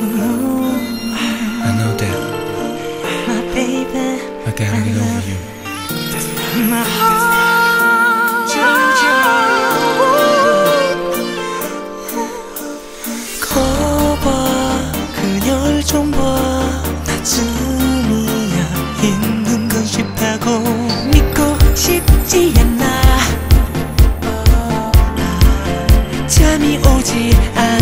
I know that my baby I gotta get over you my heart 거봐 그녀를 좀봐나 쯤이야 있는 건 싶다고 믿고 싶지 않나 잠이 오지 않아